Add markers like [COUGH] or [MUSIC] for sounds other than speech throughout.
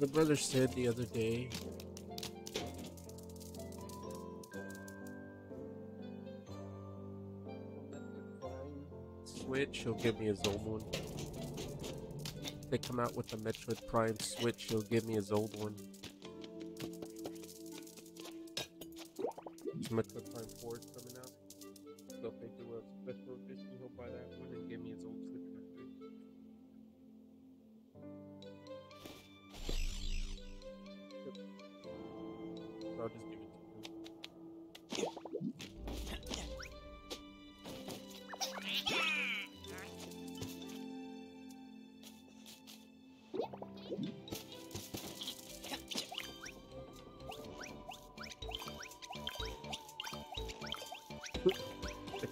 My brother said the other day. Switch, he'll give me old one. If they come out with the Metroid Prime Switch, he'll give me his old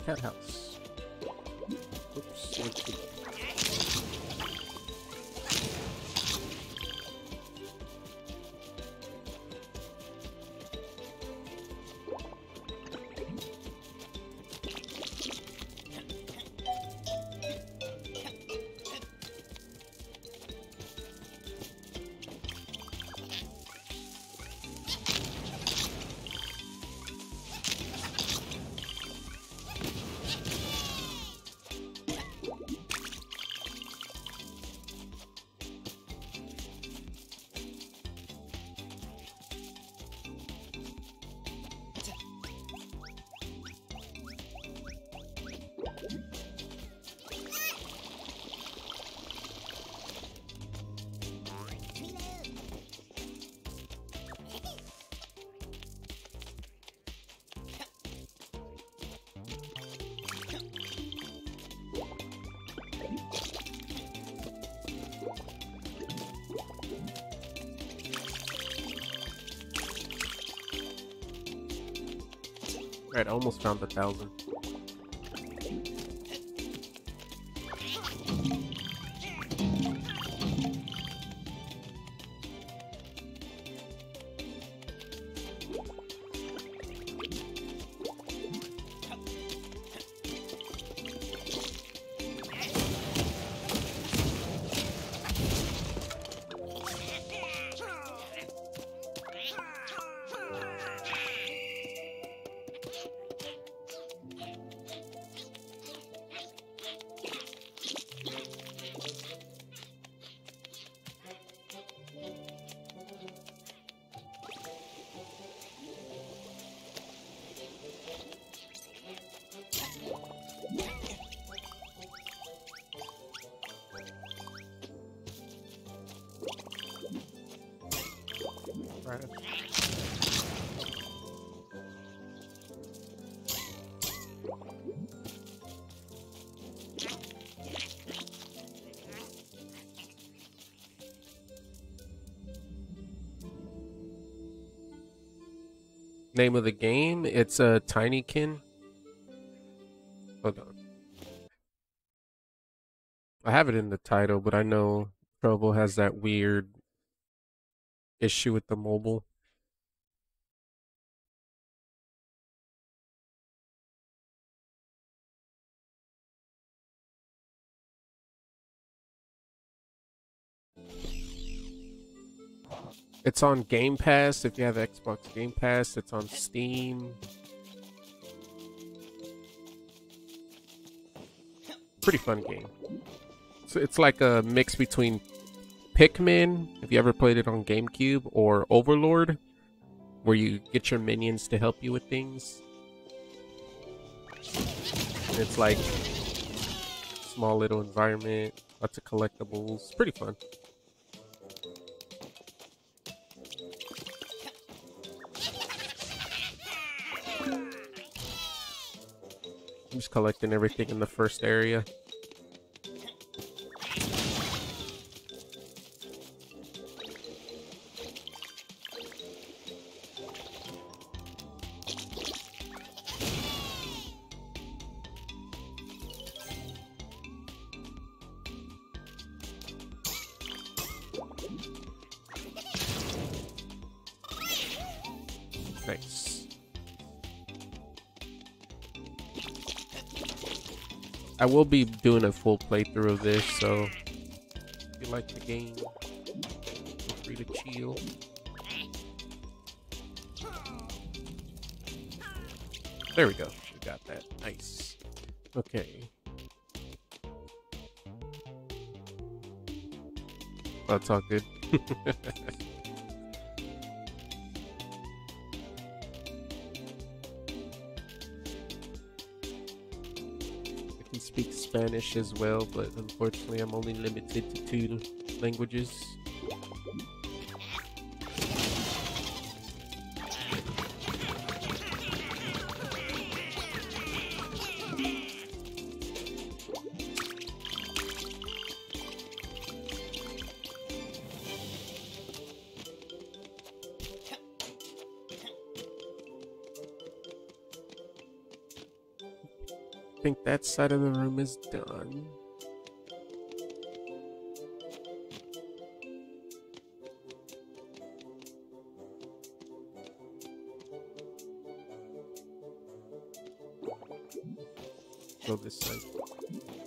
The cat house. Oops. I almost found the thousand. Name of the game? It's a uh, Tinykin. Hold on. I have it in the title, but I know Trovo has that weird issue with the mobile. It's on Game Pass if you have Xbox Game Pass. It's on Steam. Pretty fun game. So it's like a mix between Pikmin, if you ever played it on GameCube, or Overlord, where you get your minions to help you with things. And it's like small little environment, lots of collectibles. Pretty fun. Collecting everything in the first area. I will be doing a full playthrough of this, so if you like the game, feel free to chill. There we go. We got that. Nice. Okay. That's all good. [LAUGHS] speak Spanish as well, but unfortunately I'm only limited to two languages. Think that side of the room is done. Go this side.